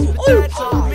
Oh.